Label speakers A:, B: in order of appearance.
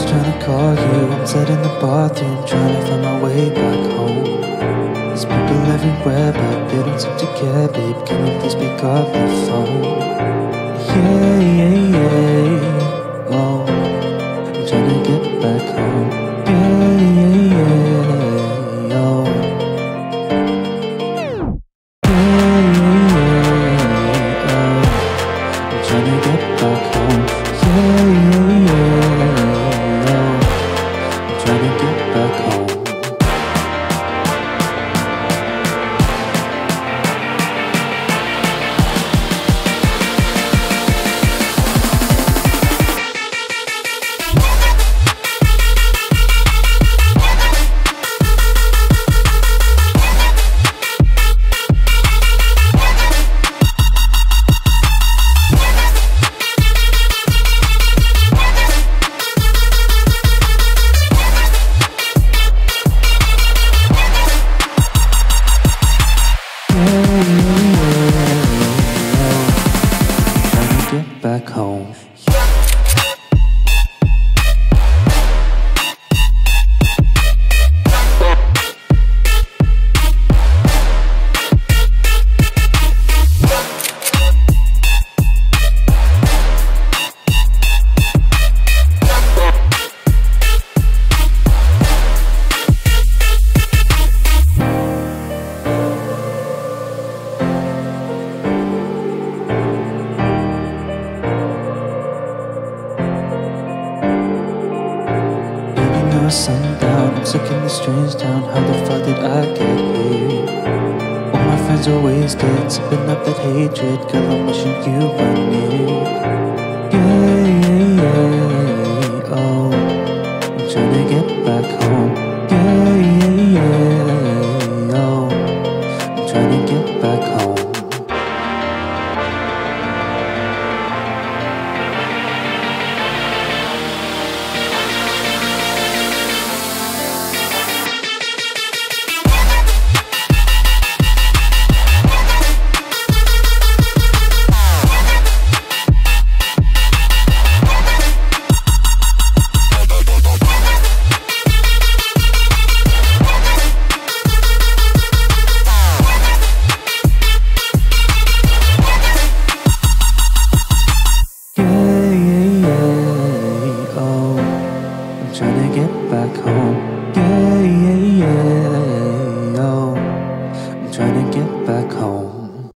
A: just trying to call you. I'm sitting in the bathroom trying to find my way back home. There's people everywhere but they don't seem to care Babe, can I please pick up the phone? Yeah back home. Now it's sundown. I'm stuck in this strange town. How the fuck did I get here? All my friends are wasted, sipping up that hatred. Girl, I'm wishing you were near. Yeah, yeah, yeah. Oh, I'm trying to get back home. Yeah, yeah, yeah. Oh, I'm trying to get back home. Yeah, yeah, yeah. Oh, I'm trying to get back home.